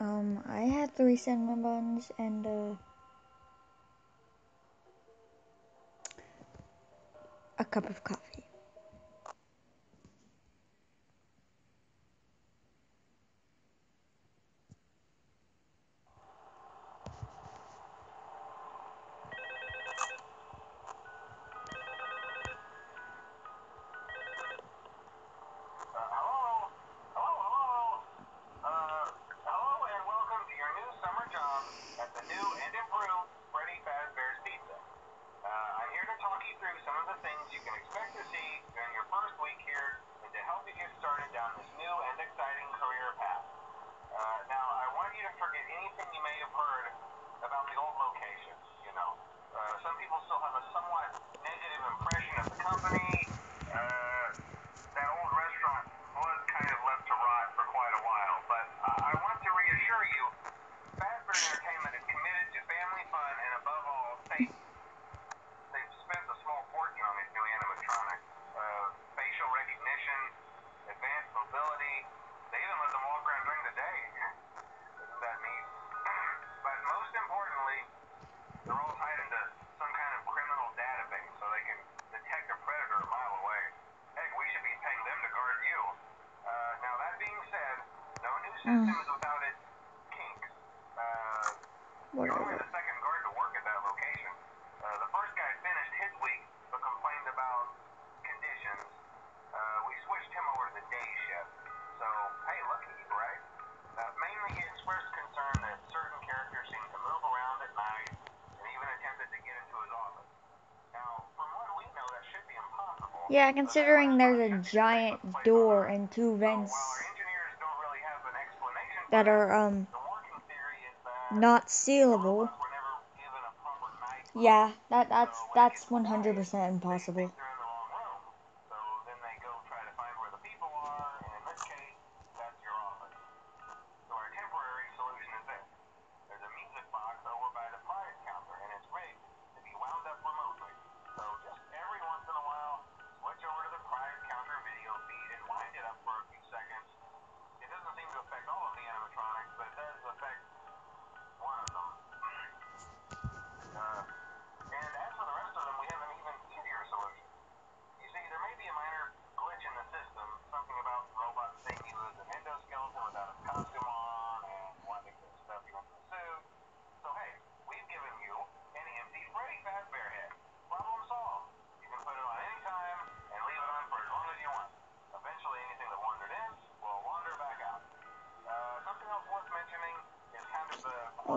Um, I had three cinnamon buns and, uh, a cup of coffee. Yeah, considering there's a giant door and two vents that are um not sealable. Yeah, that that's that's 100% impossible.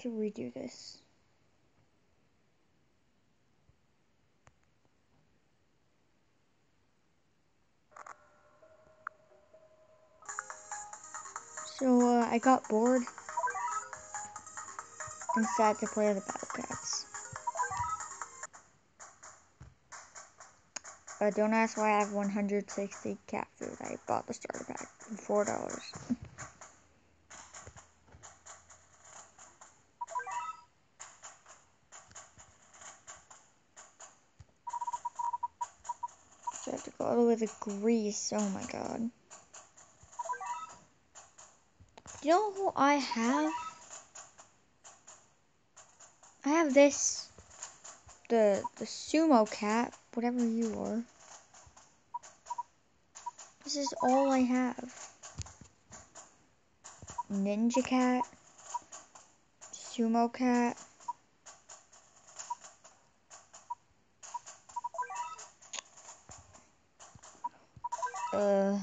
to redo this. So, uh, I got bored and sad to play the Battle Cats. Uh, don't ask why I have 160 cat food. I bought the starter pack for $4. With with grease, Oh my god. You know who I have? I have this. The, the sumo cat. Whatever you are. This is all I have. Ninja cat. Sumo cat. uh,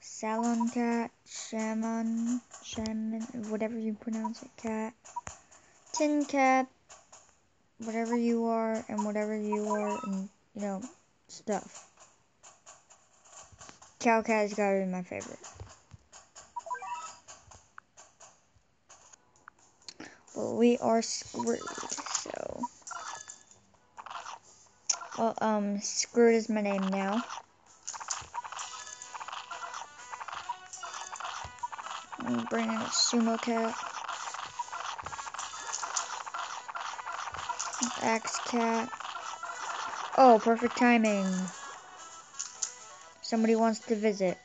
Salon Cat, Shaman, Shaman, whatever you pronounce it, Cat, Tin Cat, whatever you are, and whatever you are, and, you know, stuff. Cow cat's gotta be my favorite. But we are screwed, so... Well, um, Screwed is my name now. I'm bringing a Sumo Cat. Axe Cat. Oh, perfect timing. Somebody wants to visit.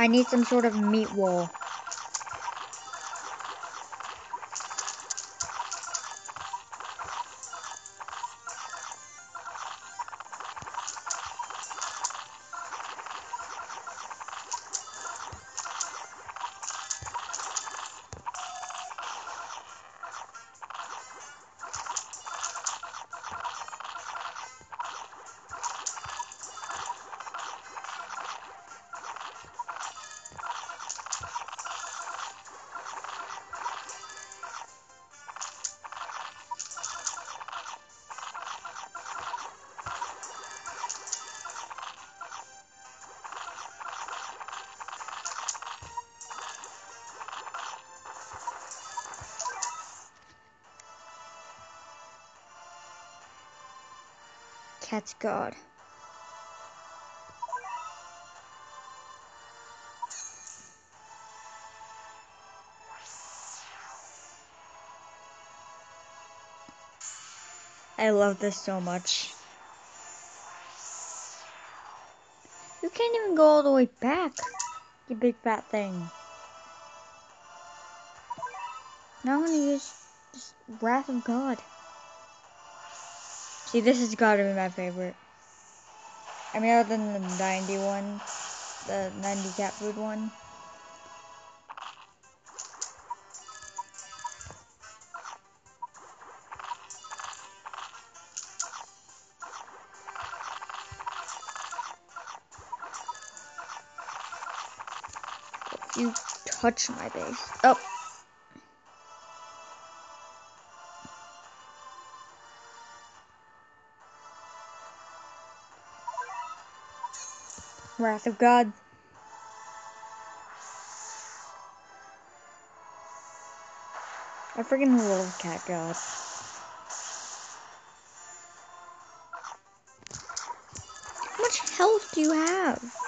I need some sort of meat wall. Cat's God. I love this so much. You can't even go all the way back, you big fat thing. Now I'm gonna use this Wrath of God. See, this has got to be my favorite. I mean, other than the 90 one, the 90 cat food one. You touch my base. Oh. Wrath of God. I freaking love Cat God. How much health do you have?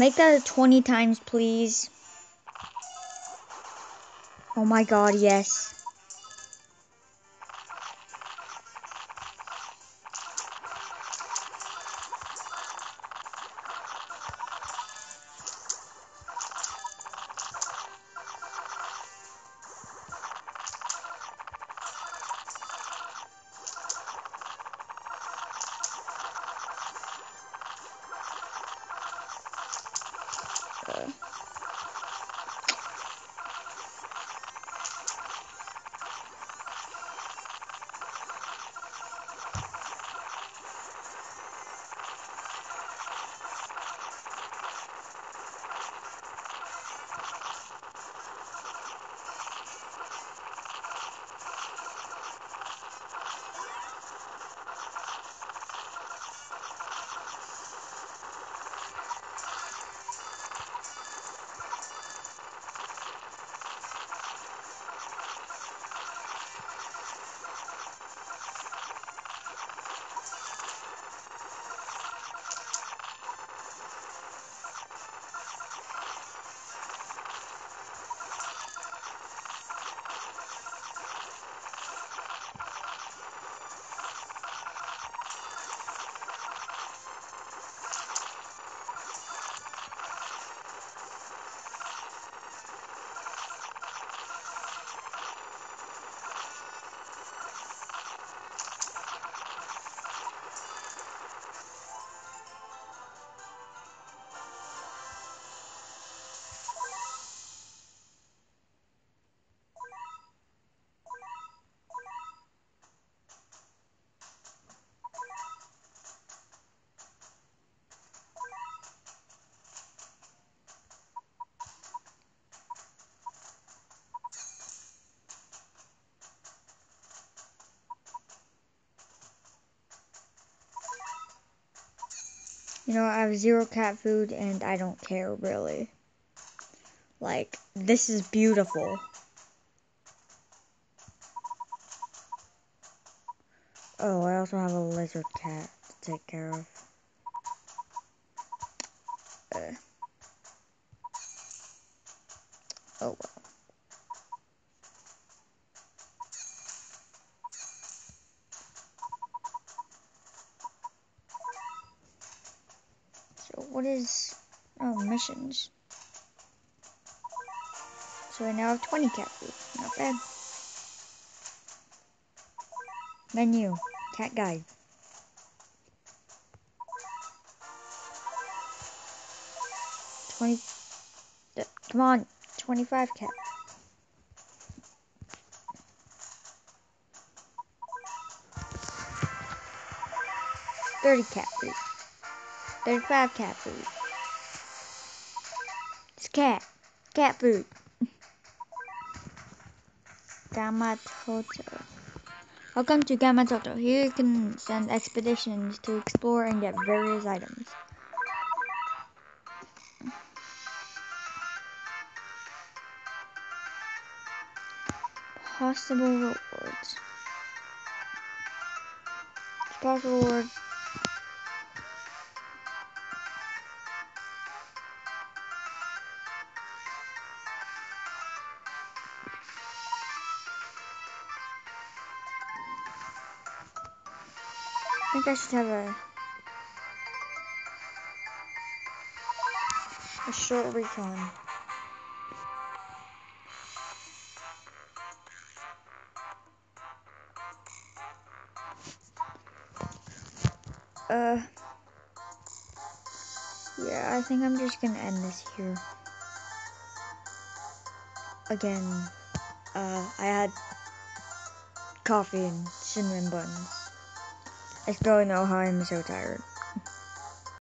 Make that 20 times, please. Oh my god, yes. You know, I have zero cat food and I don't care really. Like, this is beautiful. Oh, I also have a lizard cat to take care of. Uh. Oh well. Missions? So I now have 20 cat food. Not bad. Menu. Cat guide. Twenty. Uh, come on, twenty-five cat. Thirty cat food. Thirty-five cat food. It's cat. Cat food. Gamma Toto. Welcome to Gamatoto. Here you can send expeditions to explore and get various items. Possible rewards. Possible rewards. I should have a a short recon. Uh, yeah, I think I'm just gonna end this here. Again, uh, I had coffee and cinnamon buns. I still know how I'm so tired.